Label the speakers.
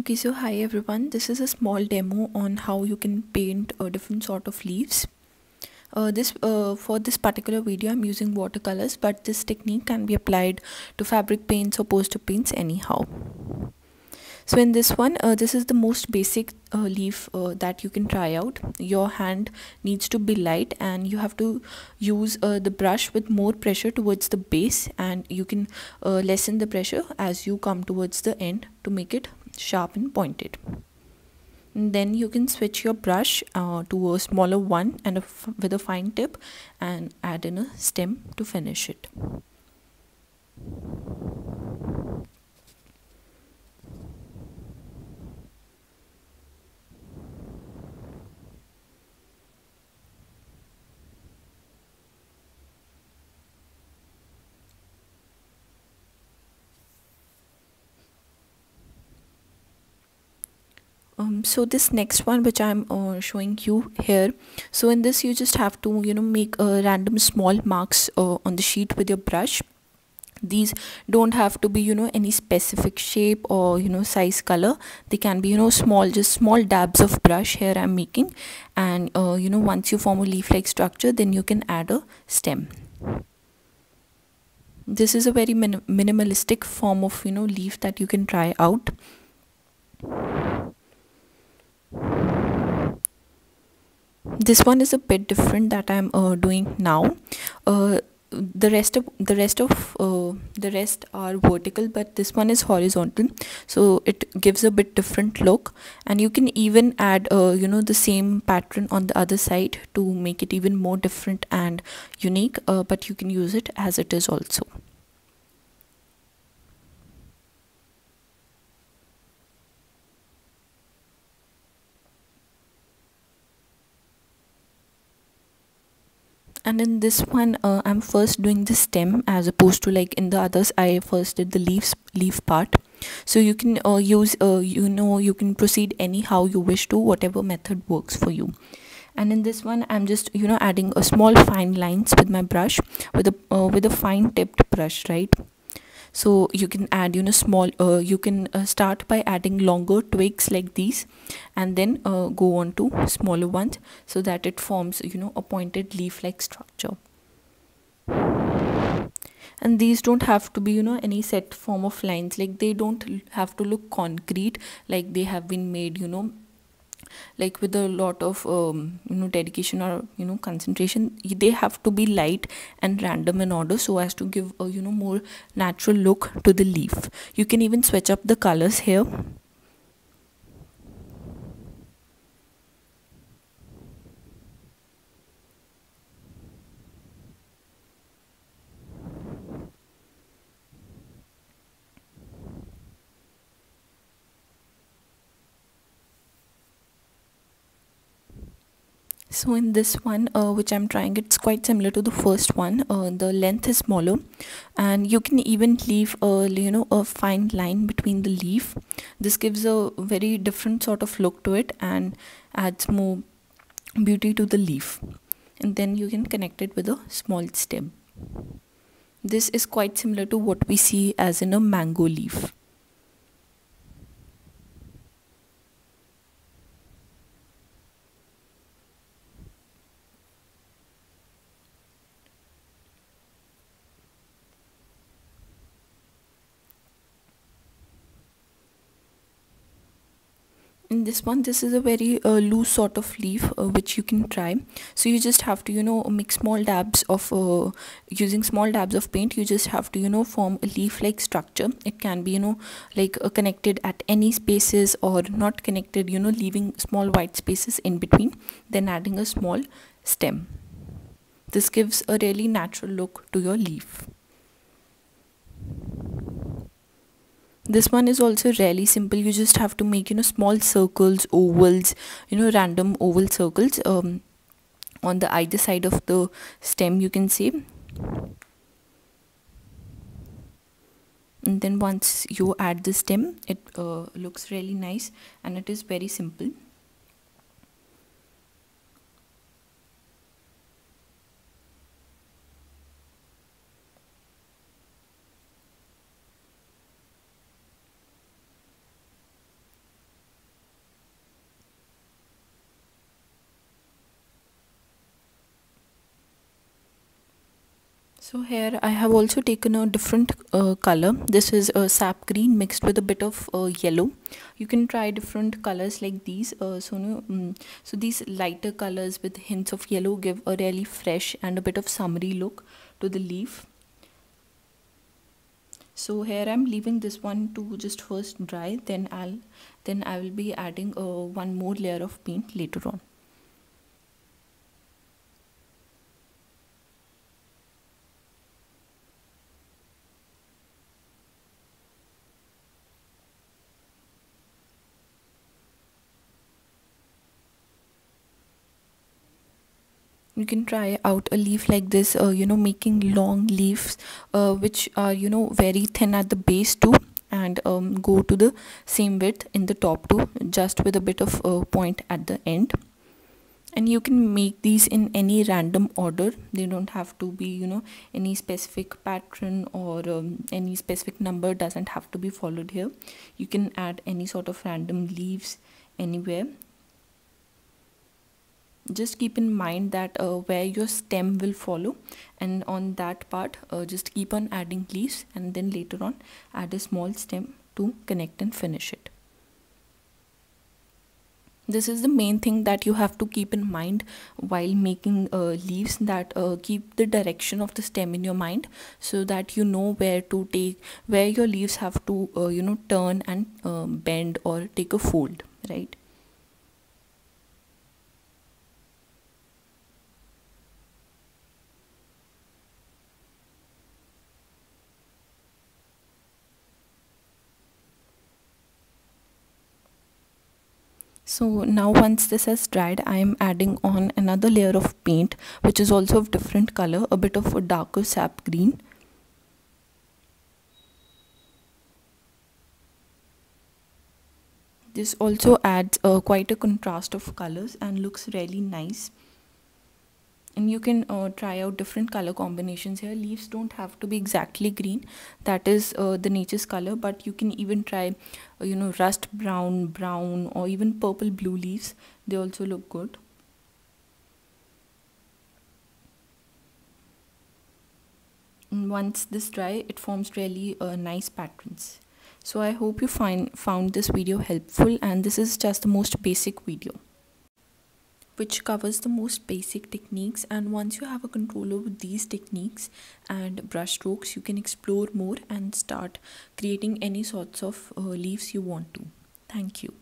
Speaker 1: Okay, so hi everyone. This is a small demo on how you can paint a different sort of leaves. Uh, this uh, for this particular video I'm using watercolors but this technique can be applied to fabric paints or poster paints anyhow. So in this one uh, this is the most basic uh, leaf uh, that you can try out. Your hand needs to be light and you have to use uh, the brush with more pressure towards the base and you can lessen the pressure as you come towards the end to make it sharp and pointed. And then you can switch your brush uh, to a smaller one and with a fine tip and add in a stem to finish it um, so this next one which i'm uh, showing you here so in this you just have to you know make a random small marks uh, on the sheet with your brush. These don't have to be you know any specific shape or you know size color. They can be you know small just small dabs of brush here i'm making. And uh, you know once you form a leaf like structure then you can add a stem. This is a very min minimalistic form of you know leaf that you can try out this one is a bit different that i'm uh, doing now. Uh, the rest of the rest of uh, the rest are vertical but this one is horizontal. So it gives a bit different look. And you can even add uh, you know the same pattern on the other side to make it even more different and unique. Uh, but you can use it as it is also and in this one uh, i'm first doing the stem as opposed to like in the others i first did the leaves leaf part. So you can uh, use uh, you know you can proceed anyhow you wish to whatever method works for you. And in this one i'm just you know adding a small fine lines with my brush with a uh, with a fine tipped brush right so you can add you know small uh, you can uh, start by adding longer twigs like these and then uh, go on to smaller ones so that it forms you know a pointed leaf like structure. And these don't have to be you know any set form of lines. Like they don't have to look concrete like they have been made you know like with a lot of um, you know dedication or you know concentration they have to be light and random in order so as to give a you know more natural look to the leaf. You can even switch up the colors here so in this one uh, which i'm trying it's quite similar to the first one. Uh, the length is smaller and you can even leave a you know a fine line between the leaf. This gives a very different sort of look to it and adds more beauty to the leaf. And then you can connect it with a small stem. This is quite similar to what we see as in a mango leaf in this one this is a very uh, loose sort of leaf uh, which you can try. So you just have to you know make small dabs of uh, using small dabs of paint you just have to you know form a leaf like structure. It can be you know like uh, connected at any spaces or not connected you know leaving small white spaces in between then adding a small stem. This gives a really natural look to your leaf this one is also really simple. You just have to make you know small circles ovals you know random oval circles um, on the either side of the stem you can see and then once you add the stem it uh, looks really nice and it is very simple so here I have also taken a different uh, color. This is a sap green mixed with a bit of uh, yellow. You can try different colors like these. Uh, so no, um, so these lighter colors with hints of yellow give a really fresh and a bit of summery look to the leaf. So here I'm leaving this one to just first dry. Then I'll then I will be adding uh, one more layer of paint later on you can try out a leaf like this uh, you know making long leaves uh, which are you know very thin at the base too and um, go to the same width in the top too just with a bit of uh, point at the end. And you can make these in any random order. They don't have to be you know any specific pattern or um, any specific number doesn't have to be followed here. You can add any sort of random leaves anywhere just keep in mind that uh, where your stem will follow. And on that part uh, just keep on adding leaves and then later on add a small stem to connect and finish it. This is the main thing that you have to keep in mind while making uh, leaves that uh, keep the direction of the stem in your mind so that you know where to take where your leaves have to uh, you know turn and uh, bend or take a fold right so now once this has dried i am adding on another layer of paint which is also of different color a bit of a darker sap green. This also adds uh, quite a contrast of colors and looks really nice and you can uh, try out different color combinations here. Leaves don't have to be exactly green. That is uh, the nature's color but you can even try uh, you know rust brown brown or even purple blue leaves. They also look good. And once this dry it forms really uh, nice patterns. So i hope you find found this video helpful and this is just the most basic video which covers the most basic techniques. And once you have a control over these techniques and brush strokes you can explore more and start creating any sorts of uh, leaves you want to. Thank you